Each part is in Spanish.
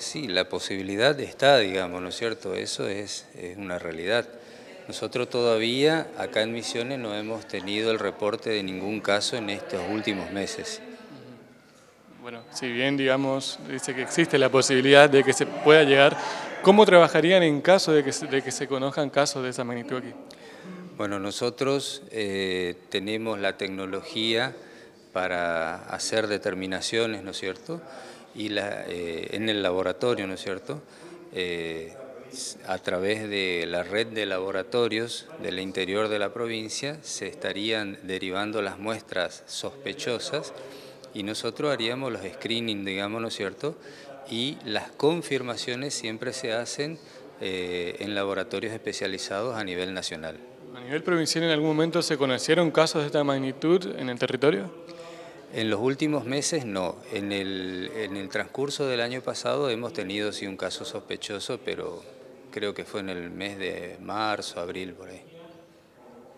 Sí, la posibilidad está, digamos, ¿no es cierto? Eso es, una realidad. Nosotros todavía acá en Misiones no hemos tenido el reporte de ningún caso en estos últimos meses. Bueno, si bien, digamos, dice que existe la posibilidad de que se pueda llegar, ¿cómo trabajarían en caso de que, de que se conozcan casos de esa magnitud aquí? Bueno, nosotros eh, tenemos la tecnología para hacer determinaciones, ¿no es cierto? Y eh, en el laboratorio, ¿no es cierto? Eh, a través de la red de laboratorios del interior de la provincia se estarían derivando las muestras sospechosas y nosotros haríamos los screening, digamos, ¿no es cierto? Y las confirmaciones siempre se hacen en laboratorios especializados a nivel nacional. ¿A nivel provincial en algún momento se conocieron casos de esta magnitud en el territorio? En los últimos meses no. En el, en el transcurso del año pasado hemos tenido sí un caso sospechoso, pero creo que fue en el mes de marzo, abril, por ahí.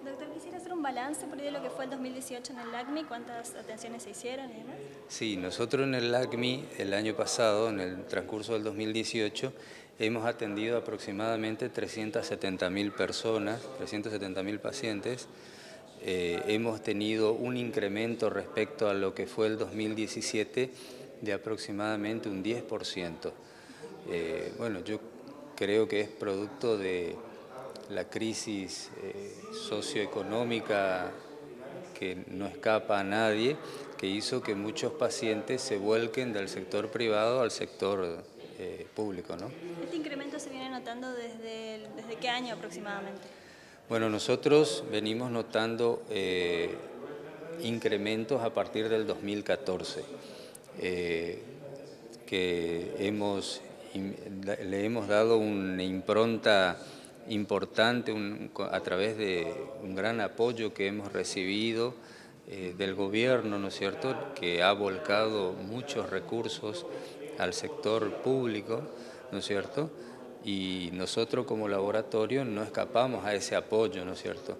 Doctor, quisiera hacer un balance por de lo que fue el 2018 en el LACMI, cuántas atenciones se hicieron y demás. Sí, nosotros en el LACMI el año pasado, en el transcurso del 2018, hemos atendido aproximadamente 370.000 personas, 370.000 pacientes. Eh, hemos tenido un incremento respecto a lo que fue el 2017 de aproximadamente un 10%. Eh, bueno, yo creo que es producto de la crisis eh, socioeconómica que no escapa a nadie, que hizo que muchos pacientes se vuelquen del sector privado al sector público. ¿no? ¿Este incremento se viene notando desde, desde qué año aproximadamente? Bueno, nosotros venimos notando eh, incrementos a partir del 2014, eh, que hemos, le hemos dado una impronta importante a través de un gran apoyo que hemos recibido eh, del gobierno, ¿no es cierto?, que ha volcado muchos recursos al sector público, ¿no es cierto?, y nosotros como laboratorio no escapamos a ese apoyo, ¿no es cierto?,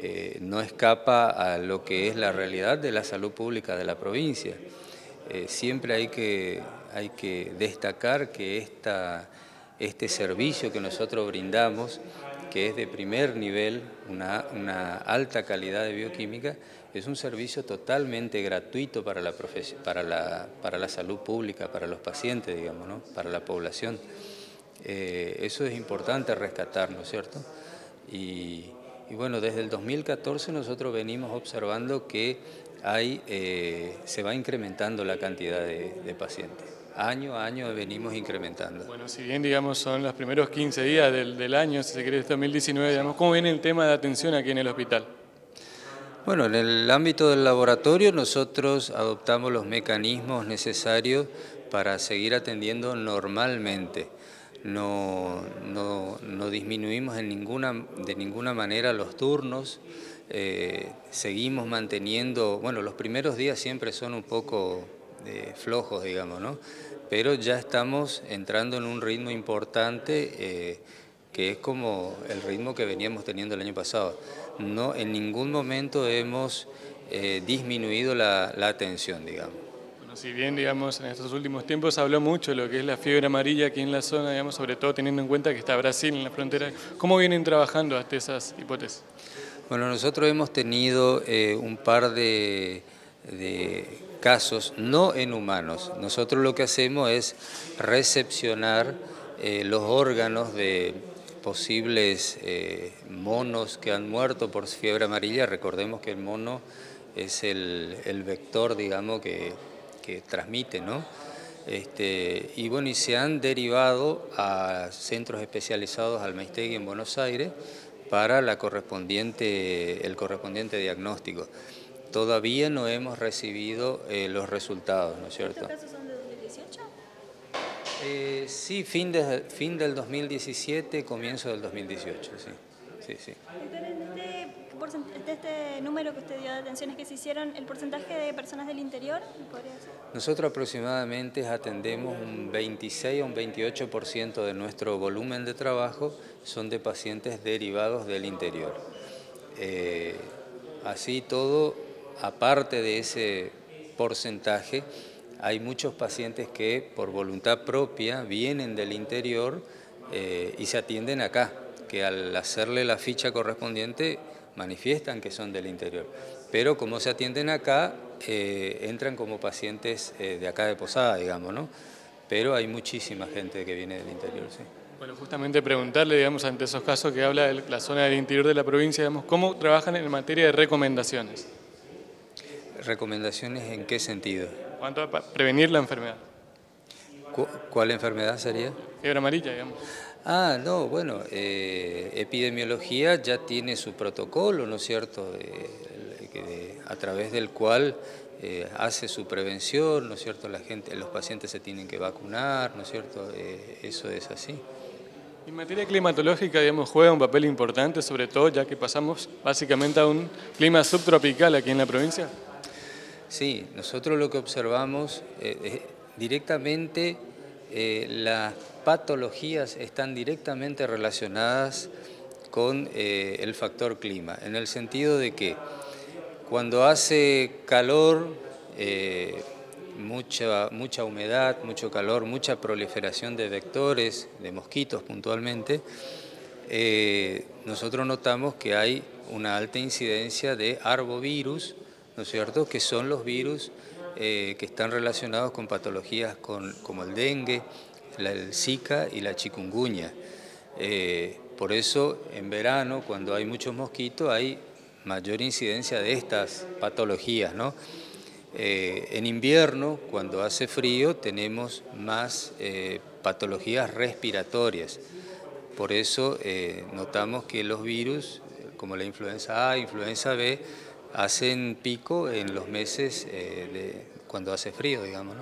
eh, no escapa a lo que es la realidad de la salud pública de la provincia. Eh, siempre hay que, hay que destacar que esta, este servicio que nosotros brindamos, que es de primer nivel, una, una alta calidad de bioquímica, es un servicio totalmente gratuito para la, para la, para la salud pública, para los pacientes, digamos, ¿no? para la población. Eh, eso es importante rescatar, ¿no es cierto? Y, bueno, desde el 2014 nosotros venimos observando que hay, eh, se va incrementando la cantidad de, pacientes. Año a año venimos incrementando. Bueno, si bien digamos son los primeros 15 días del, del año, si se quiere, este 2019, digamos, ¿cómo viene el tema de atención aquí en el hospital? Bueno, en el ámbito del laboratorio nosotros adoptamos los mecanismos necesarios para seguir atendiendo normalmente. No, no, disminuimos en ninguna, de ninguna manera los turnos, eh, seguimos manteniendo, bueno, los primeros días siempre son un poco eh, flojos, digamos, ¿no? Pero ya estamos entrando en un ritmo importante eh, que es como el ritmo que veníamos teniendo el año pasado no, en ningún momento hemos disminuido la, atención, digamos. Si bien, digamos, en estos últimos tiempos se habló mucho de lo que es la fiebre amarilla aquí en la zona, digamos, sobre todo teniendo en cuenta que está Brasil en la frontera, ¿cómo vienen trabajando hasta esas hipótesis? Bueno, nosotros hemos tenido eh, un par de, casos, no en humanos. Nosotros lo que hacemos es recepcionar eh, los órganos de posibles eh, monos que han muerto por fiebre amarilla. Recordemos que el mono es el, vector, digamos, que, transmite, ¿no? Este, y bueno, y se han derivado a centros especializados al Maistegui en Buenos Aires para la correspondiente, el correspondiente diagnóstico. Todavía no hemos recibido eh, los resultados, ¿no es cierto? Eh, sí, fin, de, fin del 2017, comienzo del 2018, sí. Sí, sí. Este, este, número que usted dio de atenciones que se hicieron, ¿el porcentaje de personas del interior? Nosotros aproximadamente atendemos un 26 o un 28% de nuestro volumen de trabajo son de pacientes derivados del interior. Eh, así todo, aparte de ese porcentaje, hay muchos pacientes que por voluntad propia vienen del interior eh, y se atienden acá, que al hacerle la ficha correspondiente manifiestan que son del interior. Pero como se atienden acá, eh, entran como pacientes eh, de acá de Posada, digamos, ¿no? Pero hay muchísima gente que viene del interior, sí. Bueno, justamente preguntarle, digamos, ante esos casos que habla de la zona del interior de la provincia, digamos, ¿cómo trabajan en materia de recomendaciones? ¿Recomendaciones en qué sentido? ¿Cuánto a prevenir la enfermedad? ¿Cuál enfermedad sería? Fiebre amarilla, digamos. Ah, no, bueno, eh, epidemiología ya tiene su protocolo, ¿no es cierto?, a través del cual eh, hace su prevención, ¿no es cierto?, la gente, los pacientes se tienen que vacunar, ¿no es cierto?, eh, eso es así. En materia climatológica, digamos, juega un papel importante, sobre todo ya que pasamos básicamente a un clima subtropical aquí en la provincia. Sí, nosotros lo que observamos directamente, eh, las patologías están directamente relacionadas con eh, el factor clima, en el sentido de que cuando hace calor, mucha, mucha humedad, mucho calor, mucha proliferación de vectores, de mosquitos puntualmente, nosotros notamos que hay una alta incidencia de arbovirus, ¿no es cierto?, que son los virus eh, que están relacionados con patologías como el dengue, el zika y la chikungunya. Eh, por eso en verano, cuando hay muchos mosquitos, hay mayor incidencia de estas patologías. Eh, en invierno, cuando hace frío, tenemos más patologías respiratorias. Por eso notamos que los virus, como la influenza A, influenza B, hacen pico en los meses eh, de, cuando hace frío, digamos.